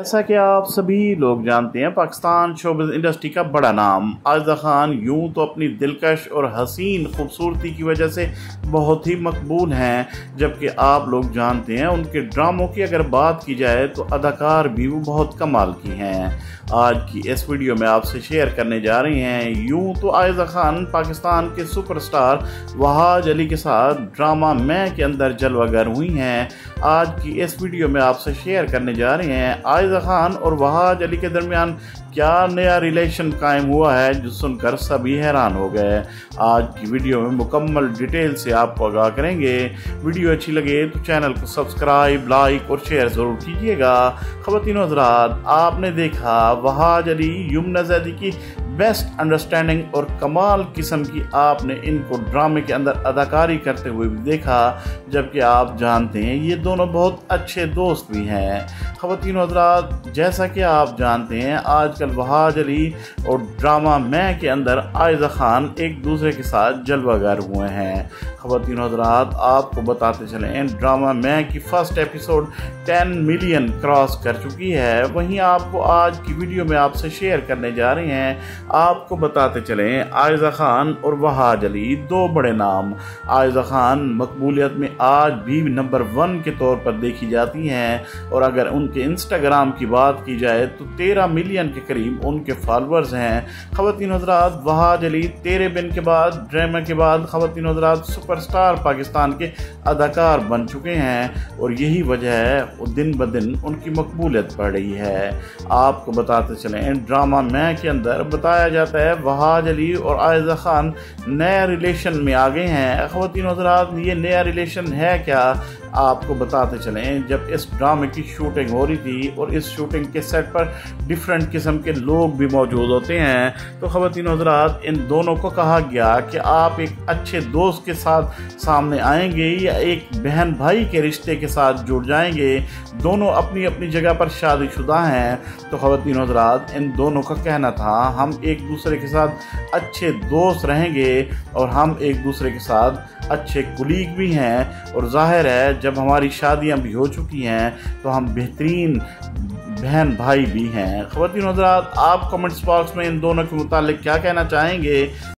जैसा कि आप सभी लोग जानते हैं, पाकिस्तान शोबिज इंडस्ट्री का बड़ा नाम। आजदा खान यूँ तो अपनी दिलकश और हसीन खूबसूरती की वजह से बहुत ही मकबूल हैं, जबकि आप लोग जानते हैं, उनके ड्रामों की अगर बात की जाए तो अदाकार भी वो बहुत कमाल की हैं। आज की इस वीडियो में आपसे शेयर करने जा रही हैं, यूँ तो आयजा खान पाकिस्तान के सुपरस्टार वहाज अली के साथ ड्रामा मैं के अंदर जलवागर हुई हैं। आज की इस वीडियो में आपसे शेयर करने जा रही हैं आयजा खान और वहाज अली के दरमियान क्या नया रिलेशन कायम हुआ है, जो सुनकर सभी हैरान हो गए आज की वीडियो में मुकम्मल डिटेल से आपको आगाह करेंगे। वीडियो अच्छी लगे तो चैनल को सब्सक्राइब लाइक और शेयर ज़रूर कीजिएगा। खवतिन हजरात, आपने देखा वहाज अली युमना जैदी की बेस्ट अंडरस्टैंडिंग और कमाल किस्म की आपने इनको ड्रामे के अंदर अदाकारी करते हुए भी देखा, जबकि आप जानते हैं ये दोनों बहुत अच्छे दोस्त भी हैं। ख़वान हजरात, जैसा कि आप जानते हैं, आजकल वहाज अली और ड्रामा मैं के अंदर आयजा खान एक दूसरे के साथ जलवागर हुए हैं। ख़वान हजरात, आपको बताते चलें ड्रामा मैं की फ़र्स्ट एपिसोड 10 मिलियन क्रॉस कर चुकी है। वहीं आपको आज की वीडियो में आपसे शेयर करने जा रहे हैं। आपको बताते चलें, आयजा खान और वहाज अली, दो बड़े नाम। आयजा खान मकबूलियत में आज भी नंबर वन के तौर पर देखी जाती हैं और अगर उनके इंस्टाग्राम की बात की जाए तो तेरह मिलियन के करीब उनके फॉलोअर्स हैं। ख़वान हजरात, वहाज अली, तेरे बिन के बाद ड्रामा के बाद ख़वान हजरात सुपरस्टार पाकिस्तान के अदाकार बन चुके हैं और यही वजह है, वो दिन ब दिन उनकी मकबूलियत बढ़ रही है। आपको बताते चलें, ड्रामा मैं के अंदर बताया बताया जाता है वहाज अली और आयजा खान नया रिलेशन में आ गए हैं। ख़वान हजरात ये नया रिलेशन है क्या? आपको बताते चलें, जब इस ड्रामे की शूटिंग हो रही थी और इस शूटिंग के सेट पर डिफरेंट किस्म के लोग भी मौजूद होते हैं तो ख़वान हजरात इन दोनों को कहा गया कि आप एक अच्छे दोस्त के साथ सामने आएँगे या एक बहन भाई के रिश्ते के साथ जुड़ जाएँगे, दोनों अपनी अपनी जगह पर शादीशुदा हैं। तो ख़वान हजरात इन दोनों का कहना था, हम एक दूसरे के साथ अच्छे दोस्त रहेंगे और हम एक दूसरे के साथ अच्छे कुलीग भी हैं। और ज़ाहिर है, जब हमारी शादियाँ भी हो चुकी हैं तो हम बेहतरीन बहन भाई भी हैं। हजरात, आप कमेंट्स बॉक्स में इन दोनों के मुतालिक क्या कहना चाहेंगे?